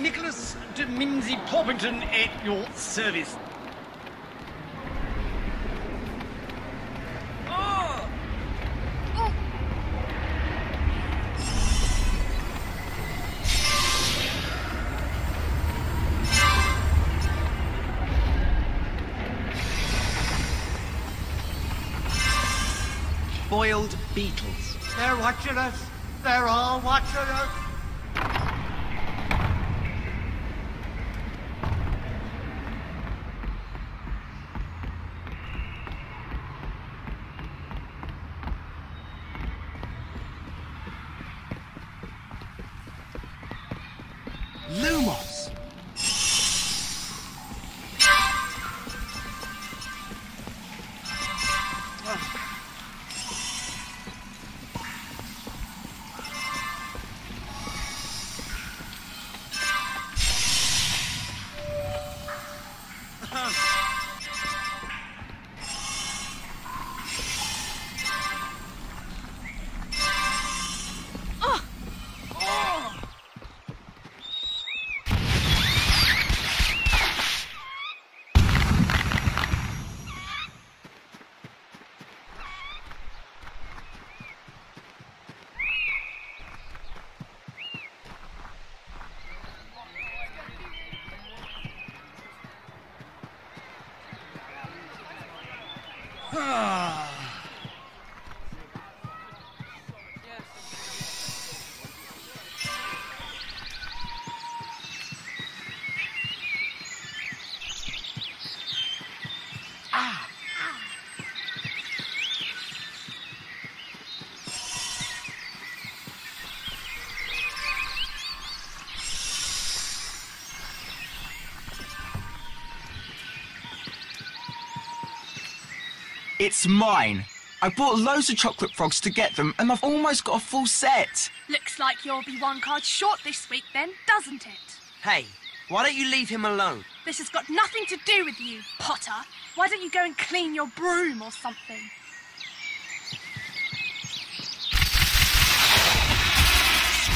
Nicholas de Mimsy Porpington at your service. Oh! Oh. Boiled beetles. They're watching us. They're all watching us. Lumos. Ah. It's mine. I bought loads of chocolate frogs to get them, and I've almost got a full set. Looks like you'll be one card short this week then, doesn't it? Hey, why don't you leave him alone? This has got nothing to do with you, Potter. Why don't you go and clean your broom or something?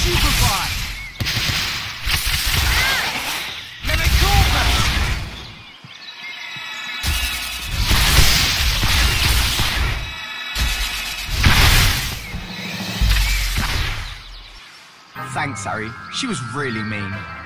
Stupefy! Harry. She was really mean.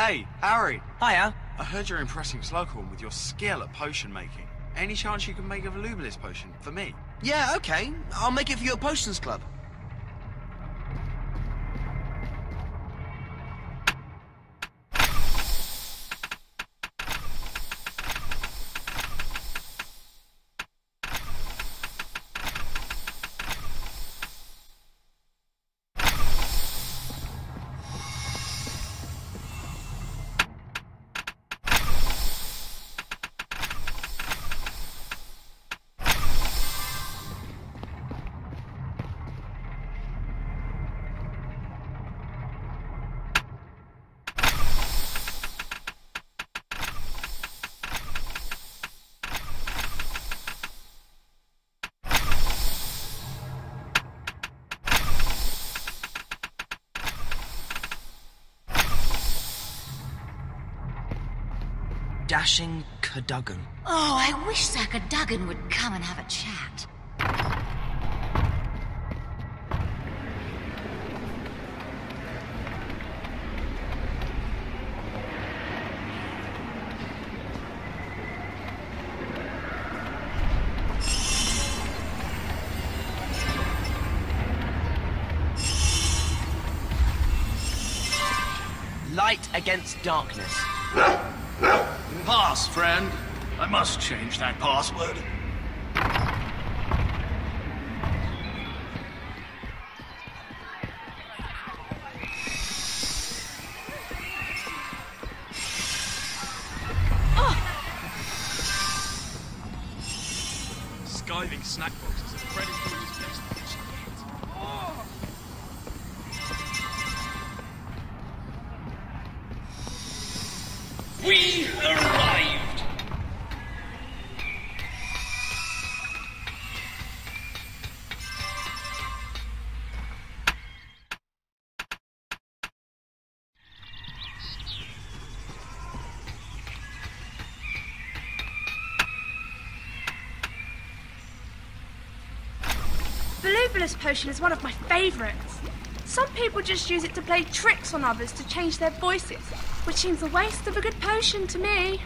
Hey, Harry. Hiya. I heard you're impressing Slughorn with your skill at potion making. Any chance you can make a volubilis potion for me? Yeah, okay. I'll make it for your potions club. Dashing Cadogan. Oh, I wish Sir Cadogan would come and have a chat. Light against darkness. Pass, friend. I must change that password. Volubilis potion is one of my favourites. Some people just use it to play tricks on others to change their voices, which seems a waste of a good potion to me.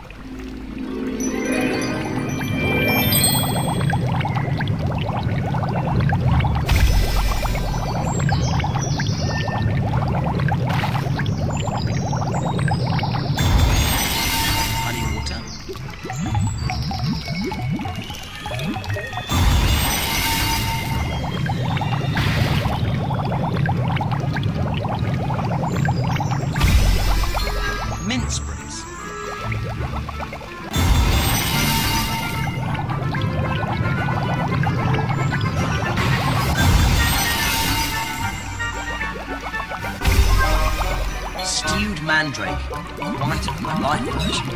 Mandrake. Right up my life version.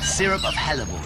Syrup of hellebore.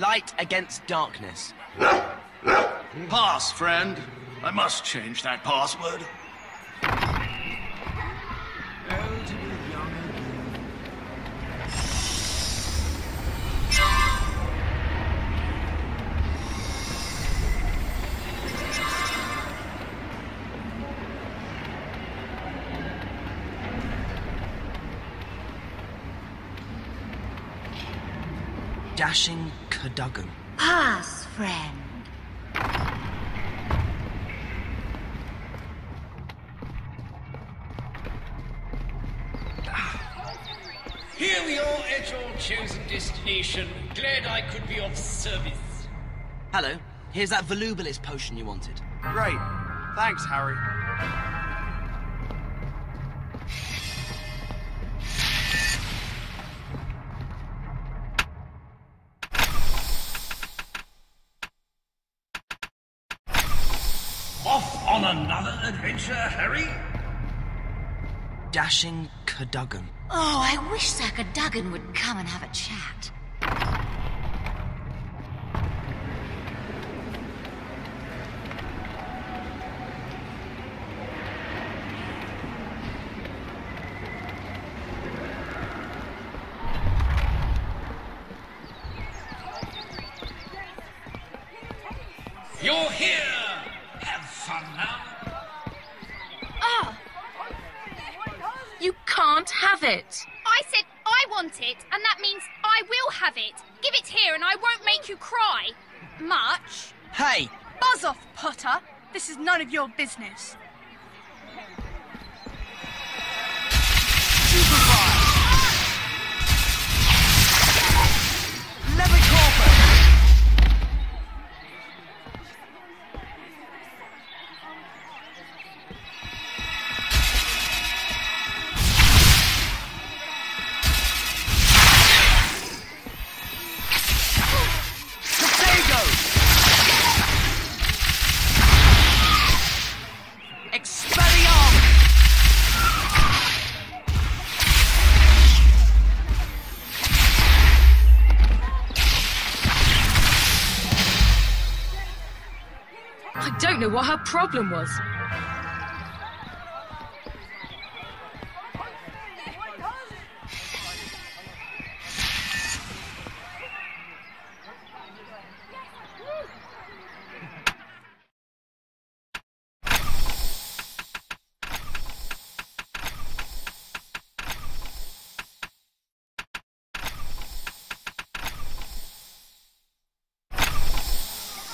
Light against darkness. Pass, friend. I must change that password. Dashing Cadogan. Pass, friend. Here we are at your chosen destination. Glad I could be of service. Hello. Here's that volubilis potion you wanted. Great. Thanks, Harry. On another adventure, Harry? Dashing Cadogan. Oh, I wish Sir Cadogan would come and have a chat. You're here! Have fun now. Ah! You can't have it. I said I want it, and that means I will have it. Give it here, and I won't make you cry. Much. Hey, Buzz off, Potter. This is none of your business. I don't know what her problem was.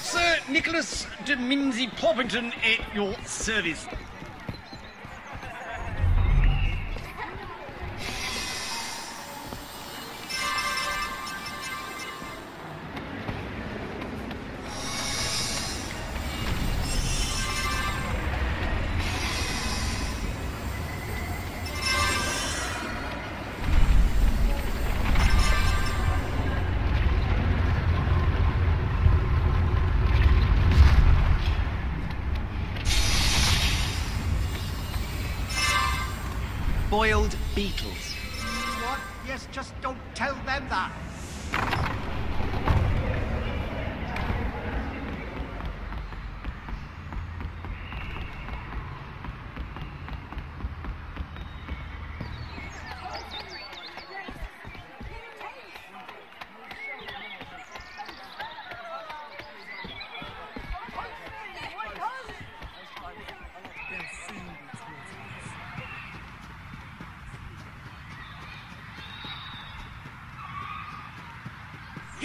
Sir Nicholas de Mimsy at your service.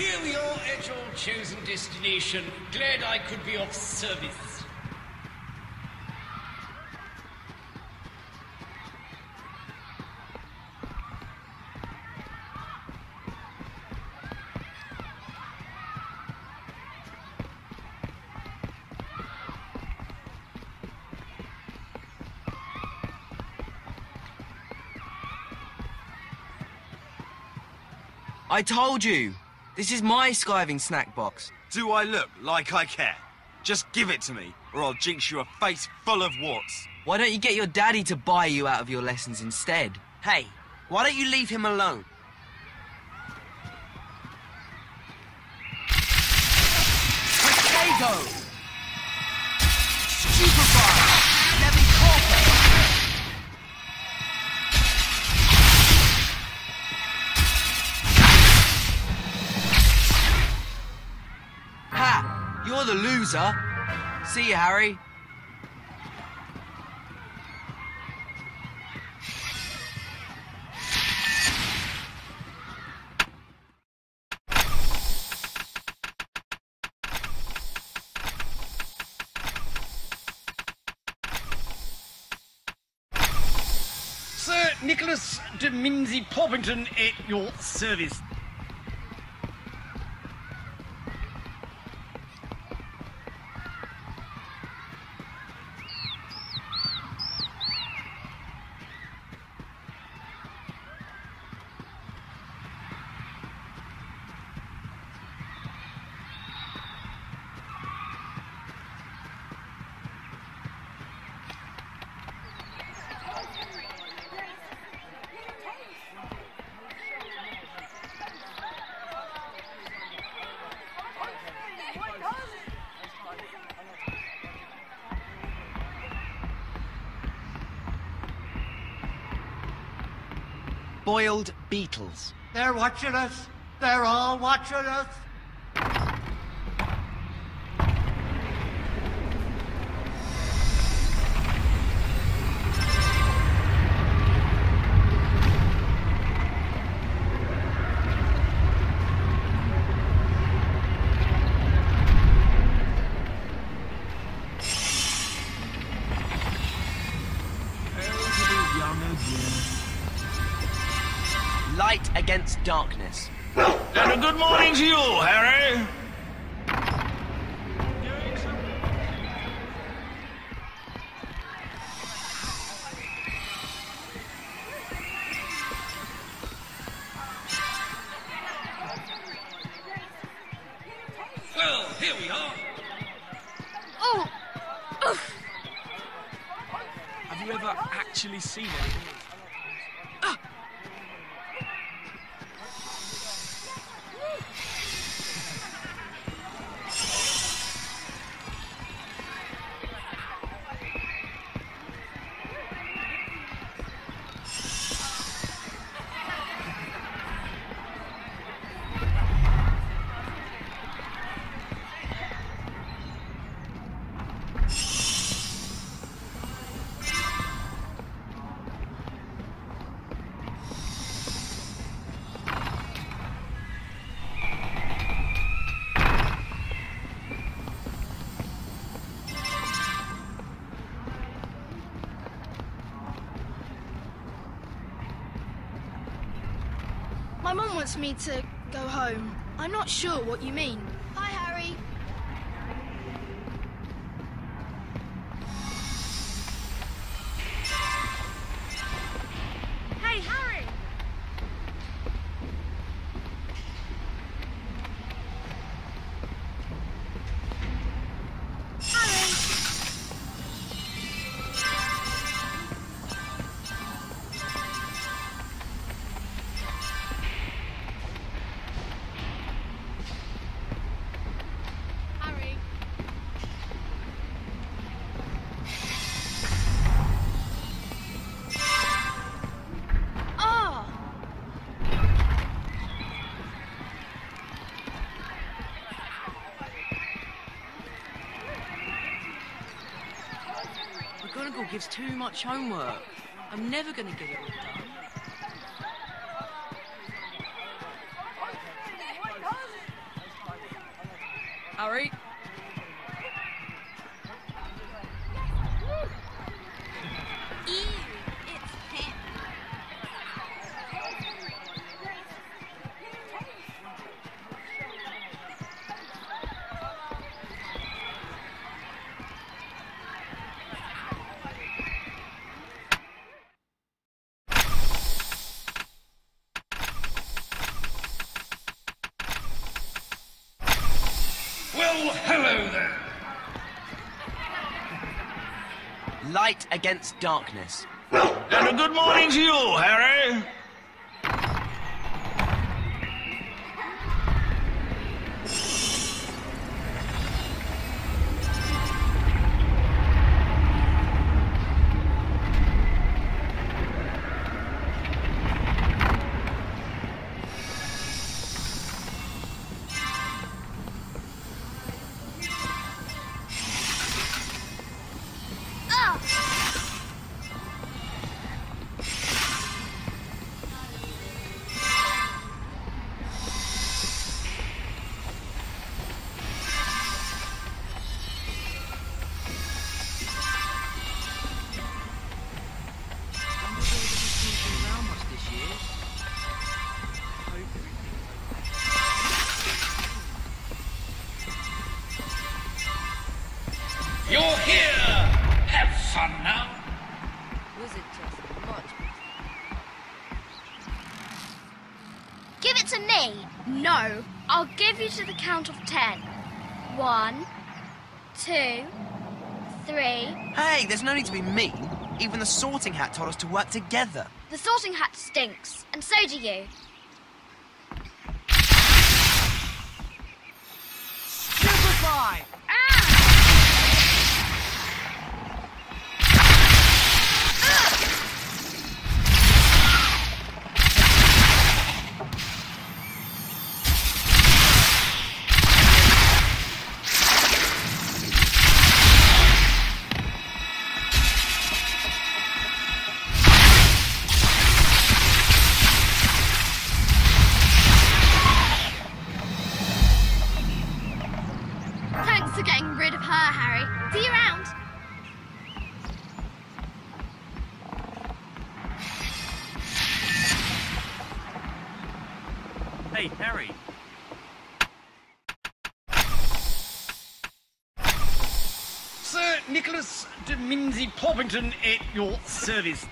Here we are at your chosen destination. Glad I could be of service. I told you! This is my skiving snack box. Do I look like I care? Just give it to me, or I'll jinx you a face full of warts. Why don't you get your daddy to buy you out of your lessons instead? Hey, why don't you leave him alone? Potato! The loser. See you, Harry. Sir Nicholas de Mimsy Porpington at your service. Boiled beetles. They're watching us. They're all watching us. Darkness. And a good morning to you, Harry. Wants me to go home. I'm not sure what you mean. McGonagall gives too much homework. I'm never going to get it all done. Harry? Against darkness. And a good morning to you, Harry. You're here. Have fun now. Wizard just much Give it to me. No, I'll give you to the count of ten. One, two, three. Hey, there's no need to be mean. Even the sorting hat told us to work together. The sorting hat stinks, and so do you. Stupefy! Porpington at your service.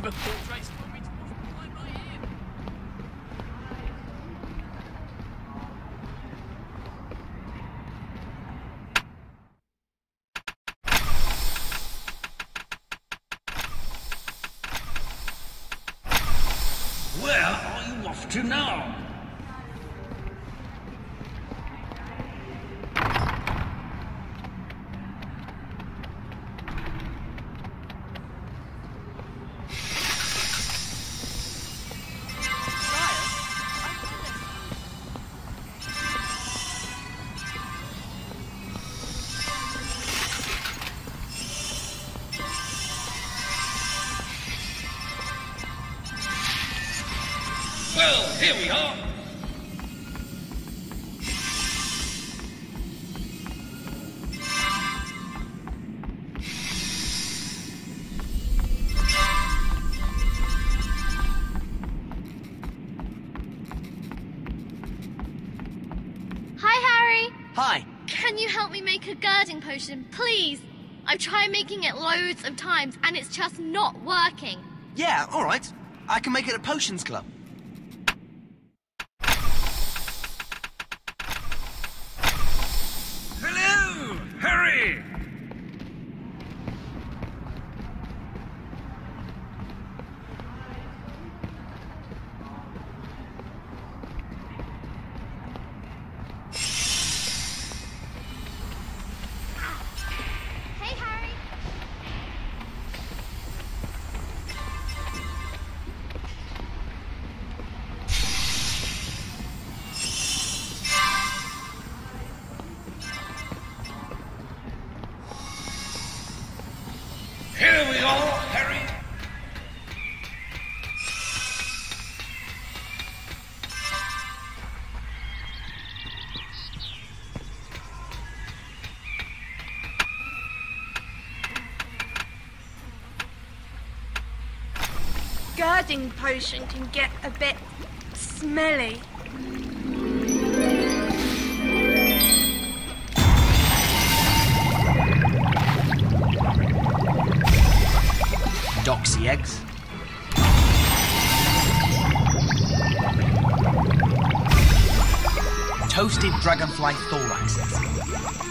Portraits told me here we are. Hi, Harry. Hi. Can you help me make a girding potion, please? I've tried making it loads of times and it's just not working. Yeah, all right. I can make it a potions club. Girding potion can get a bit smelly. Doxy eggs. Toasted dragonfly thoraxes.